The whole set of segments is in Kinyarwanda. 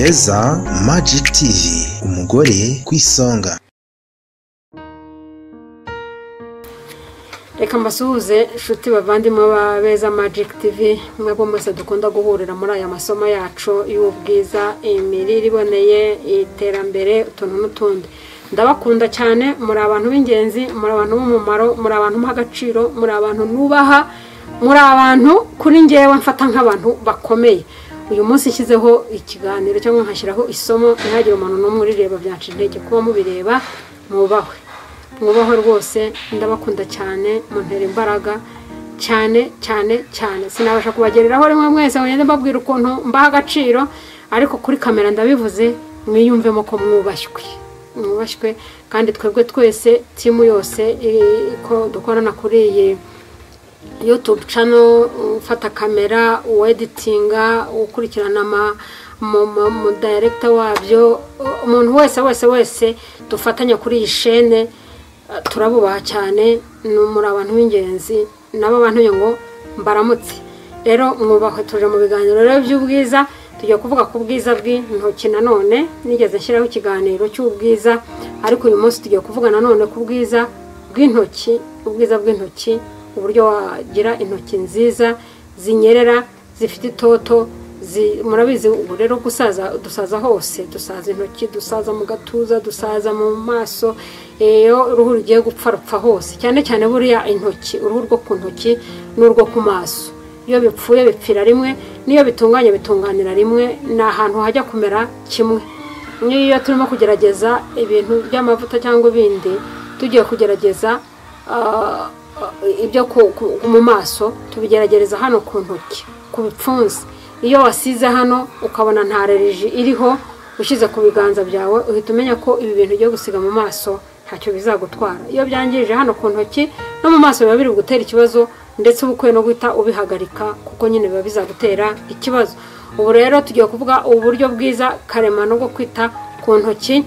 beza Magic TV umugore ku isonga. Reka mbasuhuze inshuti bavandimwe ba beza magic tv mwebwe mwese dukunda guhurira muri aya masomo yacu y'ubwiza imirire iboneye iterambere utuntu n'utundi. Ndabakunda cyane muri abantu b'ingenzi muri abantu b'umumaro muri abantu agaciro muri abantu nubaha muri abantu kuri ngewe mfata nk'abantu bakomeye. Uyu munsi nshyizeho ikiganiro cyangwa nkashyiraho isomo ntihagire umuntu n'umwe urireba byaca intege kuba mubireba mwubahwe mwubahwe rwose ndabakunda cyane muntera imbaraga cyane cyane cyane. Sinabasha kubagereraho rimwe mwese mugende mbabwira ukuntu mbaha agaciro ariko kuri kamera ndabivuze mwiyumvemo ko mwubashywe. Mwubashywe kandi twebwe twese timu yose ko dukorana kuri iyi yutube cano ufata kamera uweditinga ukurikirana mu dayiregita wabyo. Umuntu wese wese wese dufatanya kuri iyi shene turabubaha cyane muri abantu b'ingenzi nabo bantu ngo mbaramutse. Rero mwubahwe tuje mu biganiro rero by'ubwiza tujya kuvuga ku bwiza bw'intoki nanone nigeze nshyiraho ikiganiro cy'ubwiza ariko uyu munsi tugiye kuvuga nanone ku bwiza bw'intoki ubwiza bw'intoki uburyo wagira intoki nziza zinyerera zifite itoto murabizi ubu rero gusaza dusaza hose dusaza intoki dusaza mu gatuza dusaza mu maso iyo uruhu rugiye gupfa rupfa hose. Cyane cyane buriya intoki uruhu rwo ku ntoki n'urwo ku maso. Iyo bipfuye bipfira rimwe n'iyo bitunganye bitunganira rimwe ni ahantu hajya kumera kimwe. N'iyo turimo kugerageza ibintu by'amavuta cyangwa ibindi tugiye kugerageza ibyo mu maso tubigeragereza hano ku ntoki ku bipfunsi. Iyo wasize hano ukabona nta reriji iriho ushyize ku biganza byawe uhita umenya ko ibi bintu ugiye gusiga mu maso ntacyo bizagutwara. Iyo byangirije hano ku ntoki no mu maso biba biri gutera ikibazo ndetse uba ukwiye no guhita ubihagarika kuko nyine biba bizagutera ikibazo. Ubu rero tugiye kuvuga uburyo bwiza karemano bwo kwita ku ntoki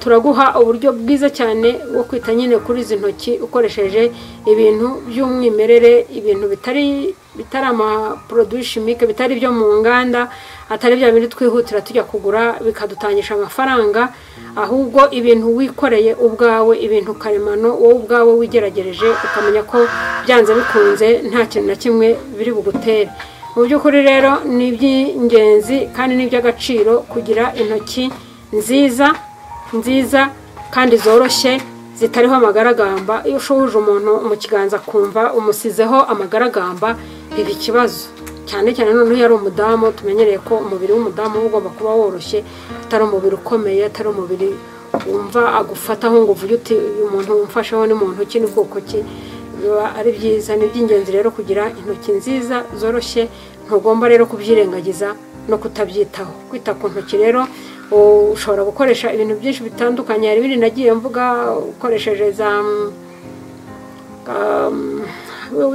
turaguha uburyo bwiza cyane bwo kwita nyine kuri izi ntoki ukoresheje ibintu by'umwimerere ibintu bitari bitari amaporoduwi shimike bitari ibyo mu nganda atari bya bindi twihutira tujya kugura bikadutangisha amafaranga ahubwo ibintu wikoreye ubwawe ibintu karemano wowe ubwawe wigeragereje ukamenya ko byanze bikunze nta kintu na kimwe biri bugutere. Mu by'ukuri rero ni iby'ingenzi kandi ni iby'agaciro kugira intoki nziza nziza kandi zoroshye zitariho amagaragamba. Iyo ushuhuje umuntu mu kiganza kumva umusizeho amagaragamba biba ikibazo. Cyane cyane noneho iyo ari umudamu tumenyereye ko umubiri w'umudamu uba ugomba kuba woroshye atari umubiri ukomeye atari umubiri wumva agufataho ngo uvuge uti uyu muntu wumfasheho ni mu ntoki ni bwoko ki? Biba ari byiza. Ni iby'ingenzi rero kugira intoki nziza zoroshye ntugomba rero kubyirengagiza no kutabyitaho. Kwita ku ntoki rero ushobora gukoresha ibintu byinshi bitandukanye. Hari ibindi nagiye mvuga ukoresheje za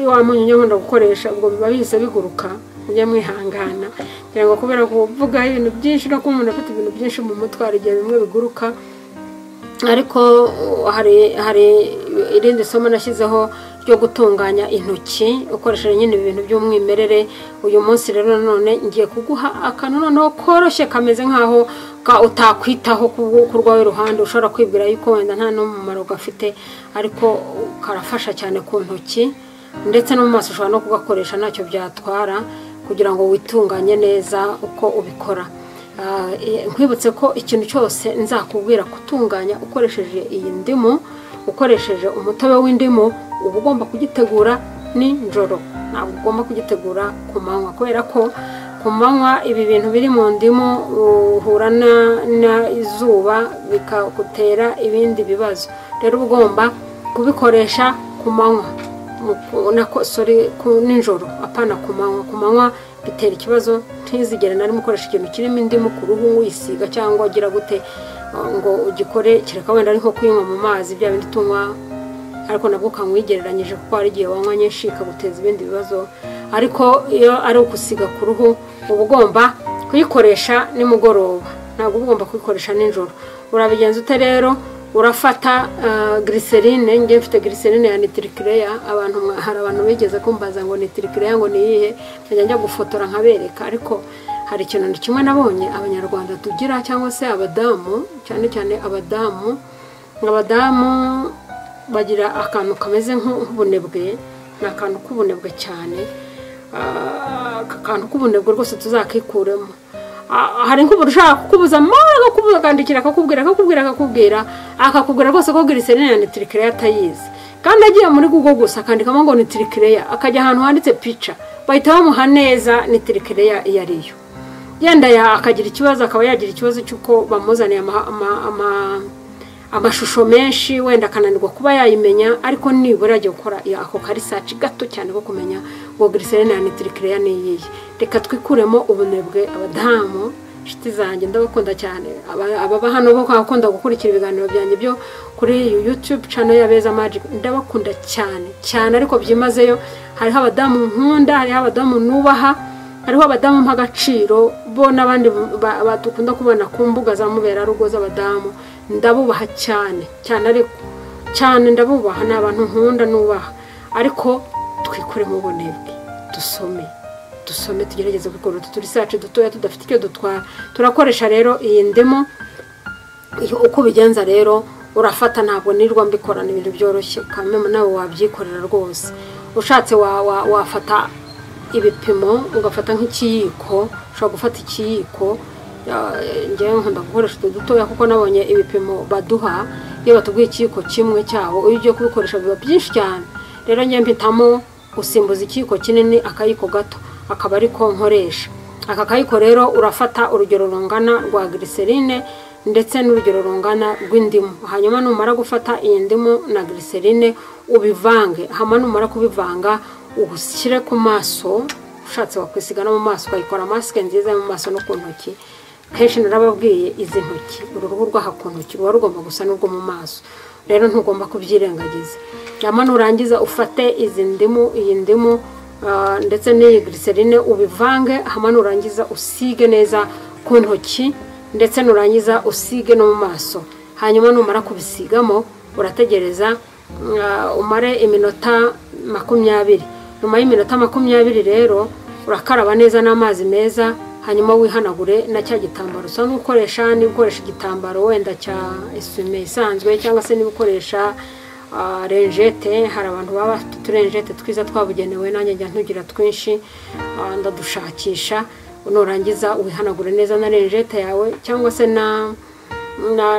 wa munyu nkunda gukoresha ubwo biba bihise biguruka mujye mwihangana. Kugira ngo kubera kuvuga ibintu byinshi no kuba umuntu afite ibintu byinshi mu mutwe hari igihe bimwe biguruka. Ariko hari irindi somo nashyizeho ryo gutunganya intoki ukoresheje nyine ibintu by'umwimerere. Uyu munsi rero nanone ngiye kuguha akantu noneho koroshye kameze nk'aho utakwitaho ku rwawe ruhande. Ushobora kwibwira yuko wenda nta n'umumaro gafite ariko karafasha cyane ku ntoki ndetse no mu maso ushobora no kugakoresha ntacyo byatwara kugira ngo witunganye neza uko ubikora. Nkwibutse ko ikintu cyose nzakubwira gutunganya ukoresheje iyi ndimu ukoresheje umutobe w'indimu uba ugomba kugitegura nijoro. Ntabwo ugomba kugitegura ku manywa kubera ko ku manywa ibi bintu biri mu ndimu uhura n'izuba bikagutera ibindi bibazo. Rero uba ugomba kubikoresha ku manywa. Nijoro. Apana ku manywa. Ku manywa bitera ikibazo ntizigere na rimwe ikintu kirimo indimu ku ruhu wisiga cyangwa ugira gute. Ngo ugikore kereka wenda ari nko mu mazi bya bindi tunywa. Ariko nabwo ukanywa uyigereranyije kuko hari igihe wanywa nyinshi ikaguteza ibindi bibazo. Ariko iyo ari ukusiga ku ruhu uba ugomba kuyikoresha nimugoroba. Ntabwo uba ugomba kuyikoresha nijoro urabigenza ute rero? Urafata giriserine njye mfite giriserine ya nitirikireya abantu hari abantu bigeze kumbaza ngo nitirikireya ngo ni iyihe? Nkajya njya gufotora nkabereka. Ariko hari ikintu kimwe nabonye abanyarwanda tugira cyangwa se abadamu cyane cyane abadamu abadamu bagira akantu kameze nk'ubunebwe ni akantu k'ubunebwe cyane. Aka kantu k'ubunebwe rwose tuzakikuremo. Hari nk'umuntu ushaka kukubuza akandikira akakubwira akakubwira akakubwira akakubwira rwose ko giriserine ya nitirikereya atayizi. Kandi agiye muri google gusa akandikamo ngo nitirikereya akajya ahantu handitse pica bahita bamuha neza nitirikereya iyo ariyo yenda akagira ikibazo akaba yagira ikibazo cy'uko bamuzaniye amashusho menshi wenda akananirwa kuba yayimenya ariko nibura ajya gukora ako karisaci gato cyane ko kumenya ngo giriserine ya nitirikereya ni iyihe. Reka twikuremo ubunebwe abadamu inshuti zanjye ndabakunda cyane. Ababa hano bo bakunda gukurikira ibiganiro byanjye byo kuri iyi yutube cano ya beza magiki ndabakunda cyane cyane ariko byimazeyo. Hariho abadamu nkunda hariho abadamu nubaha. Hariho abadamu mp'agaciro bo n'abandi dukunda kubona ku mbuga za muberarugo z'abadamu. Ndabubaha cyane cyane ariko cyane ndabubaha ni abantu nkunda nubaha. Ariko twikure mu bunebwe dusome dusome tugerageze gukora utu turisaci dutoya tudafite icyo dutwara turakoresha rero iyi ndemo. Uko ubigenza rero urafata ntabwo nirwa mbikorana ibintu byoroshye. Kameme nawe wabyikorera rwose. Ushatse wafata ibipimo ugafata nk'ikiyiko ushobora gufata ikiyiko. Ngewe nkunda gukoresha utu dutoya kuko nabonye ibipimo baduha. Iyo batubwiye ikiyiko kimwe cyabo iyo ugiye kubikoresha biba byinshi cyane. Rero ngewe mpitamo gusimbuza ikiyiko kinini akayiko gato akaba ariko nkoresha. Aka kayiko rero urafata urugero rungana rwa giriserine ndetse n'urugero rungana rw'indimu. Hanyuma numara gufata iyi ndimu na giriserine ubivange. Hanyuma numara kubivanga ubushyire ku maso ushatse wakwisiga no mu maso ukayikora masike nziza mu maso no ku ntoki. Kenshi narababwiye izi ntoki uru ruhu rw'aha ku ntoki ruba rugomba gusa n'urwo mu maso. Rero ntugomba kubyirengagiza. Hanyuma nurangiza ufate izi ndimu iyi ndimu ndetse n'iyi giriserine ubivange hanyuma nurangiza usige neza ku ntoki ndetse nurangiza usige no mu maso. Hanyuma numara kubisigamo urategereza umare iminota makumyabiri. Nyuma y'iminota makumyabiri rero urakaraba neza n'amazi meza hanyuma wihanagure na cya gitambaro. Usanzwe ukoresha niba ukoresha igitambaro wenda cya esume isanzwe cyangwa se niba ukoresha renjete hari abantu baba bafite uturenjete twiza twabugenewe nanjye njya ntugira twinshi ndadushakisha. Nurangiza wihanagure neza na renjete yawe cyangwa se na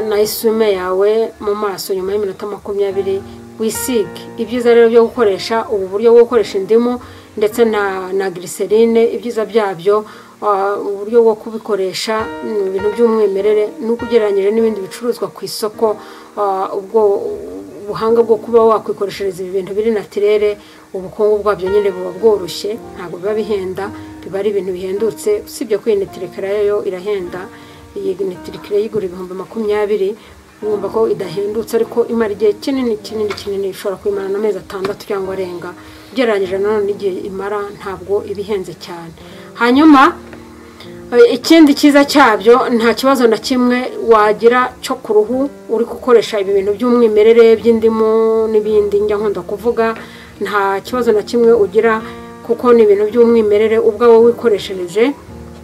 na isume yawe mu maso. Nyuma y'iminota makumyabiri wisige ibyiza rero byo gukoresha ubu buryo bwo gukoresha indimu ndetse na na giriserine ibyiza byabyo uburyo bwo kubikoresha ni ibintu by'umwimerere n'uko ugereranyije n'ibindi bicuruzwa ku isoko ubwo ubuhanga bwo kuba wakwikoreshereza ibi bintu biri natirere ubukungu bwabyo nyine buba bworoshye ntabwo biba bihenda biba ari ibintu bihendutse. Usibye ko iyi nitirikare yo irahenda iyi nitirikare yigura ibihumbi makumyabiri wumva ko idahendutse ariko imara igihe kinini kinini kinini ishobora kuyimarana amezi atandatu cyangwa arenga. Ugereranyije nanone n'igihe imara ntabwo iba ihenze cyane. Hanyuma ikindi cyiza cyabyo nta kibazo na kimwe wagira cyo ku ruhu uri gukoresha ibi bintu by'umwimerere by'indimu n'ibindi njya nkunda kuvuga. Nta kibazo na kimwe ugira kuko ni ibintu by'umwimerere ubwawe wikoreshereje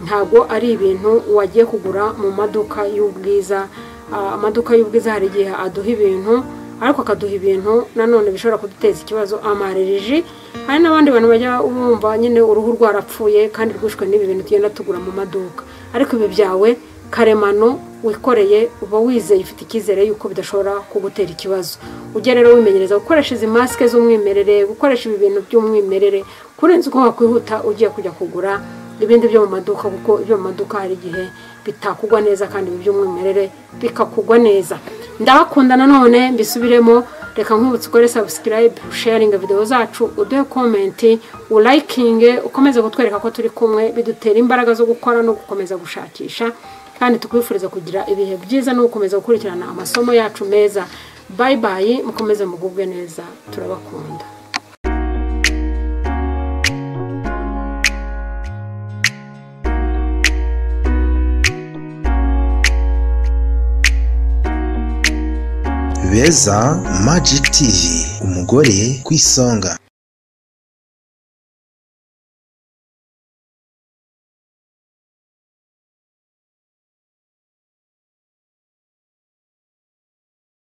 ntabwo ari ibintu wagiye kugura mu maduka y'ubwiza. Amaduka y'ubwiza hari igihe aduha ibintu ariko akaduha ibintu nanone bishobora kuduteza ikibazo amareriji. Hari n'abandi bantu bajya bumva nyine uruhu rwarapfuye kandi rwishwe n'ibi bintu tugenda tugura mu maduka. Ariko ibi byawe karemano wikoreye uba wizeye ufite icyizere yuko bidashobora kugutera ikibazo. Ujya rero wimenyereza gukoresha izi masike z'umwimerere gukoresha ibi bintu by'umwimerere. Kurenza uko wakwihuta ugiye kujya kugura ibindi byo mu maduka kuko ibyo mu maduka hari igihe bitakugwa neza kandi ibi by'umwimerere bikakugwa neza. Ndabakunda nanone mbisubiremo reka nkubutse ukore sabusikarayibe sharinga videwo zacu uduhe komenti ulayikinge ukomeze kutwereka ko turi kumwe bidutera imbaraga zo gukora no gukomeza gushakisha kandi tukwifuriza kugira ibihe byiza no gukomeza gukurikirana amasomo yacu meza. Bayi bayi mukomeze mugubwe neza turabakunda. Beza magic tv umugore ku isonga.